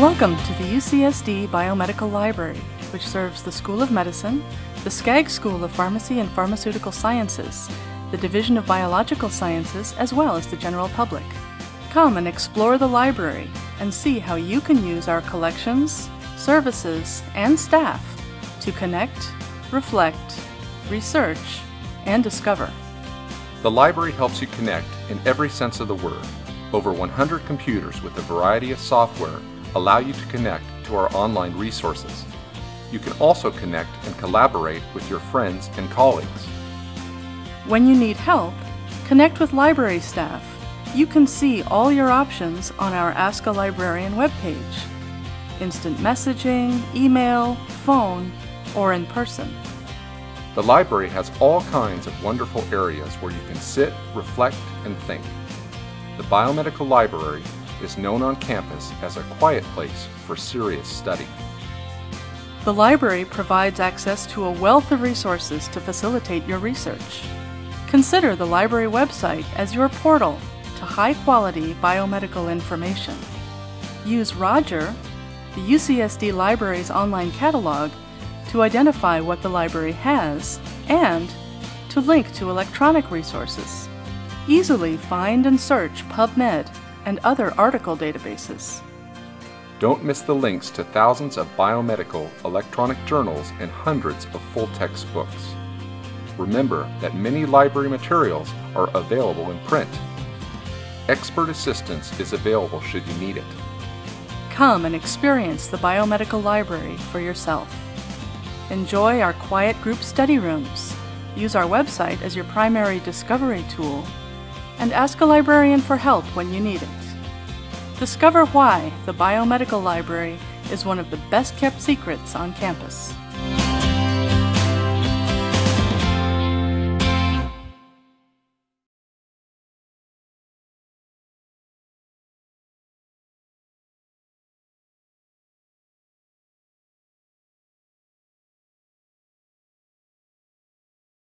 Welcome to the UCSD Biomedical Library, which serves the School of Medicine, the Skaggs School of Pharmacy and Pharmaceutical Sciences, the Division of Biological Sciences, as well as the general public. Come and explore the library and see how you can use our collections, services, and staff to connect, reflect, research, and discover. The library helps you connect in every sense of the word. Over 100 computers with a variety of software allow you to connect to our online resources. You can also connect and collaborate with your friends and colleagues. When you need help, connect with library staff. You can see all your options on our Ask a Librarian webpage. Instant messaging, email, phone, or in person. The library has all kinds of wonderful areas where you can sit, reflect, and think. The Biomedical Library is known on campus as a quiet place for serious study. The library provides access to a wealth of resources to facilitate your research. Consider the library website as your portal to high-quality biomedical information. Use Roger, the UCSD Library's online catalog, to identify what the library has and to link to electronic resources. Easily find and search PubMed and other article databases. Don't miss the links to thousands of biomedical electronic journals and hundreds of full-text books. Remember that many library materials are available in print. Expert assistance is available should you need it. Come and experience the Biomedical Library for yourself. Enjoy our quiet group study rooms. Use our website as your primary discovery tool and ask a librarian for help when you need it. Discover why the Biomedical Library is one of the best kept secrets on campus.